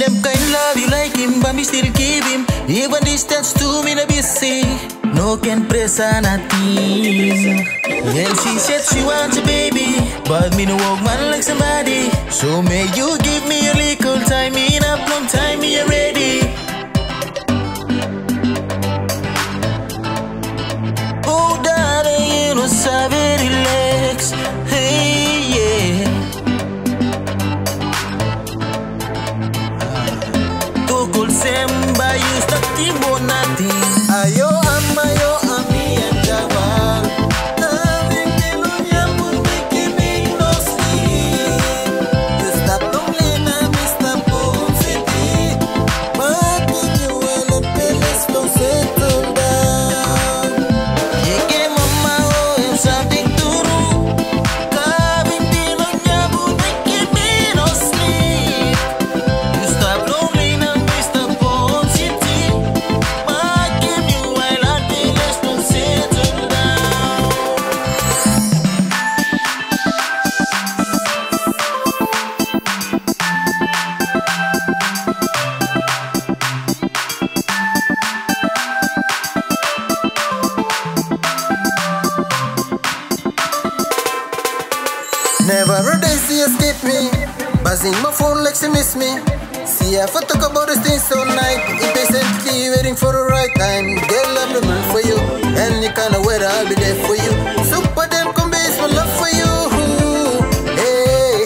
them kind love you like him, but me still keep him even distance to me no be see. No can press nothing. And she said she wants a baby, but me no walk man like somebody. So may you give me a little time, me not long time me already. You start tibonati. Ayo, Never a day she escape me. Buzzing my phone like she miss me. See I talk about this thing all night. Impatiently waiting for the right time. Girl, I'm the man for you. Any kind of weather, I'll be there for you. Super damn base my love for you. Hey.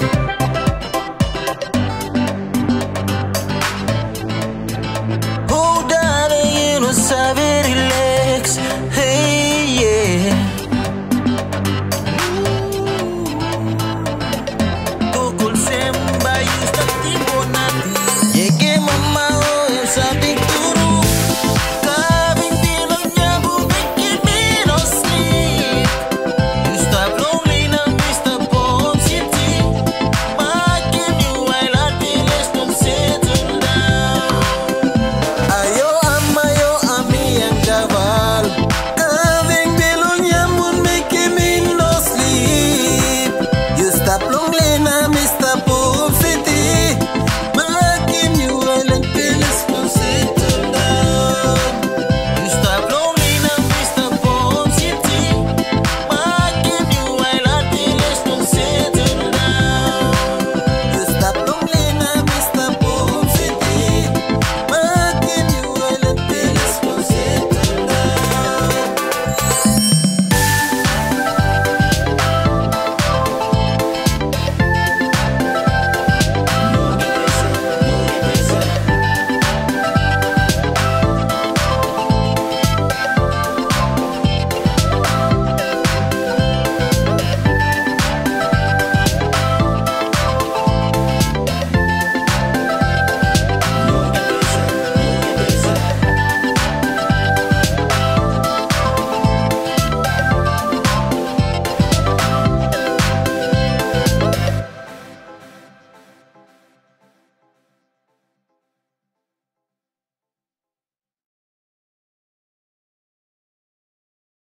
Oh darling, you know sabe relax Hey yeah Dinamista